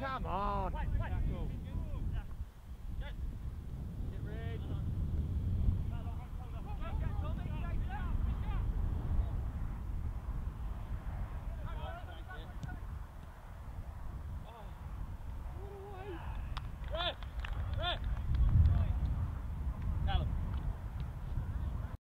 Come on.